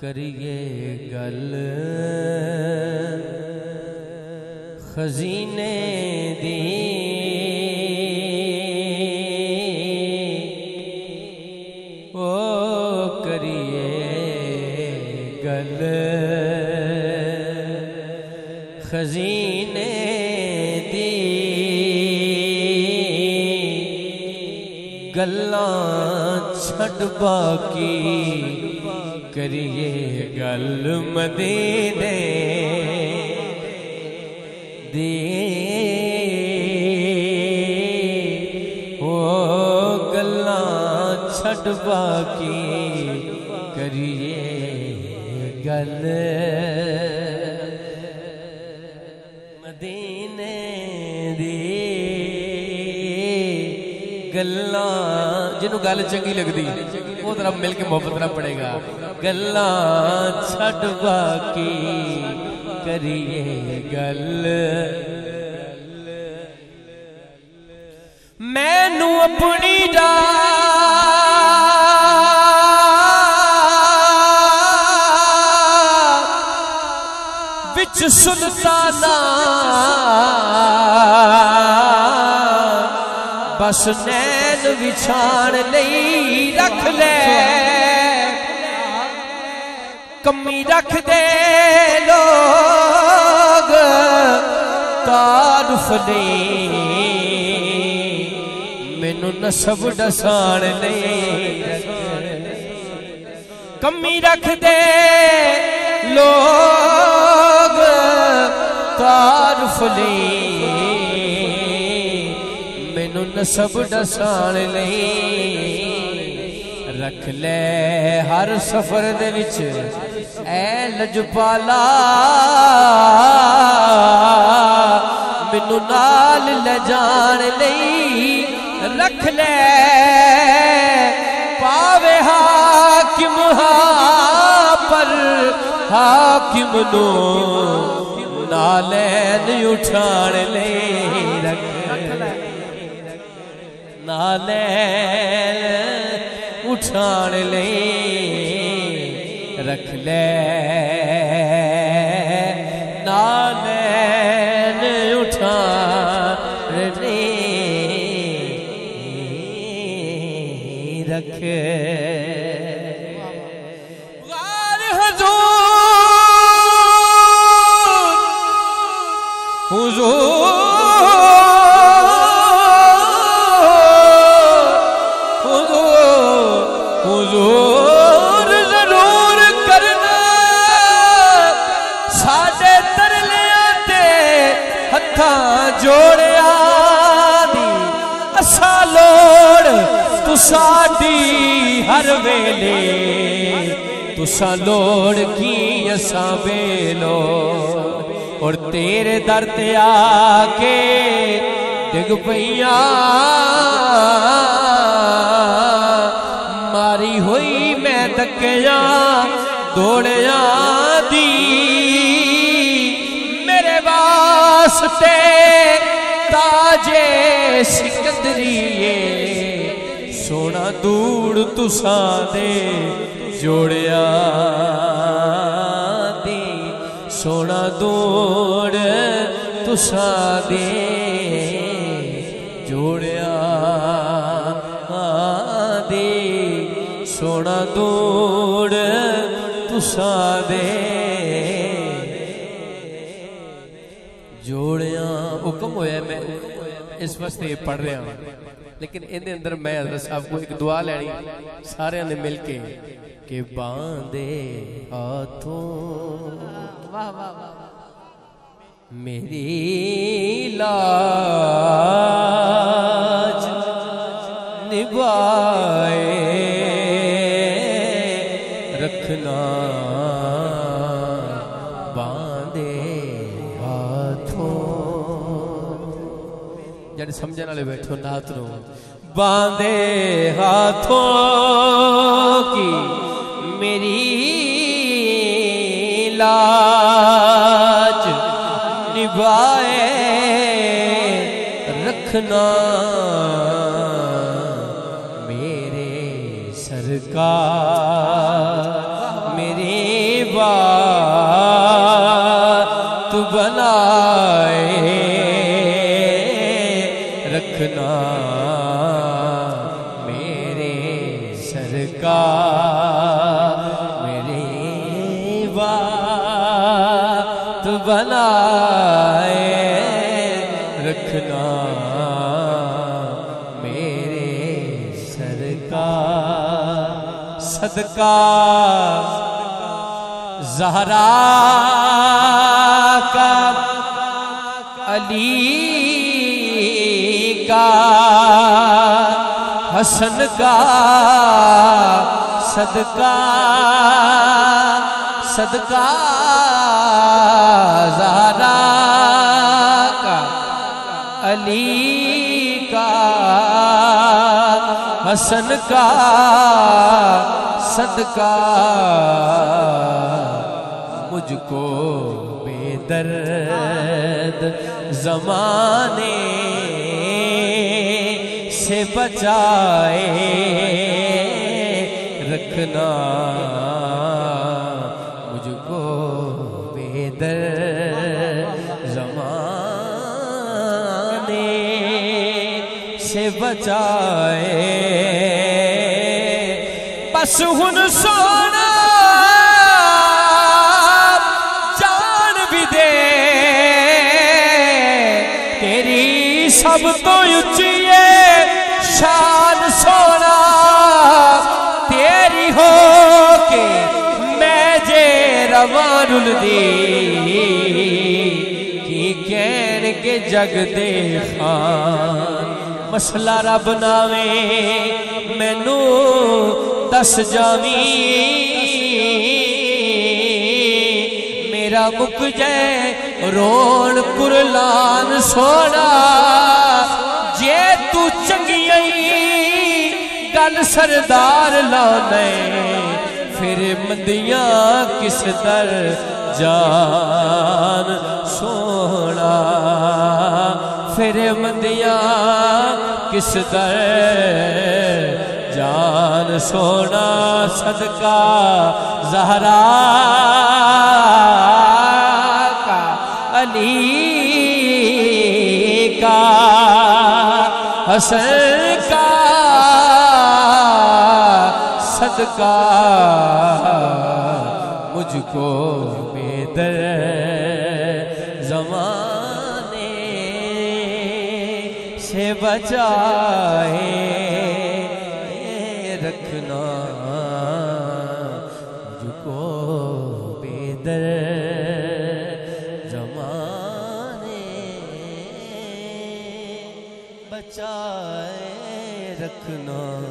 करिए खजीने दी। ओ करिए गल। खजीने दी। गल्लां छड़ बाकी करिए गल मदीने। दे। ओ गल्ला बाकी करिए गल। मदीने दे। गल्ला, जिन्हों गल चंकी लगती वो तरह मिलके मोहब्बत ना पड़ेगा गल्ला छट बाकी करिए गल। मैनू अपनी डा बिच सुनता ना। बस नैन विछाण नहीं रख लै। ਕਮੀ ਰੱਖਦੇ ਲੋਗ ਤਾਰਫ ਲਈ ਮੈਨੂੰ ਨਸਬ ਡਸਾਣ ਲਈ ਕਮੀ ਰੱਖਦੇ ਲੋਗ ਤਾਰਫ ਲਈ ਮੈਨੂੰ ਨਸਬ ਡਸਾਣ ਲਈ रख ले हर सफ़र दे विच। ऐ लजपाला, मैनू नाल ले जान लई रख ले। पावे हाकिम हा पर हाकिम नो नालैन उठान ले रख। ले नालैन उठान ले रख ले। नानैन उठान ले रख हुजूर। था जोड़िया असा लोड़ तुसाडी हर वेले। तुसा लोड़ की असा बेलो और तेरे दर ते आके डिग पैया मारी हुई मैं तकिया, दौड़िया दी। वास्ते ताजे सिकंदरिए। सोना दूड़ तुसा दे जोड़िया दी। सोना दूड़ तुसा दे जोड़िया दी। सोना दूड़ तुसा दे इस वास्ते पढ़ रहा वा लेकिन इन अंदर मैं हज़रत साहब को एक दुआ लैनी, सारे ने मिल के बांधे हाथों वाह मेरी लाज निभाए, रखना जड़े समझने वाले बैठो नात रो। बांधे हाथों की मेरी लाज निभाए रखना मेरे सरकार, मेरे बा बात बनाए रखना मेरे सरकार सदका। जहरा का अली का। हसन का सदका। सदका जहरा का अली का हसन का सदका मुझको बेदर्द जमाने से बचाए रखना। से बचाए। बस हुन सोना, जान भी दे। तेरी सब तो उच्ची है, शान सोना। तेरी हो के मैं जे रवानुल दी। की कहन के जग दे खान। मसला रब नावे, मैनू दस जावी। मेरा मुक जय रोण कुरलान सोना, जे तू चंगियाई गल सरदार लाने, फिर मंदिया किस दर जान सोना। फिर मंदियाँ किस दर जान सोना सदका जहरा का, अली का, हसन का सदका। मुझको बेदर जमाने से बचाए। रखना मुझको बेदर जमाने। बचाए रखना।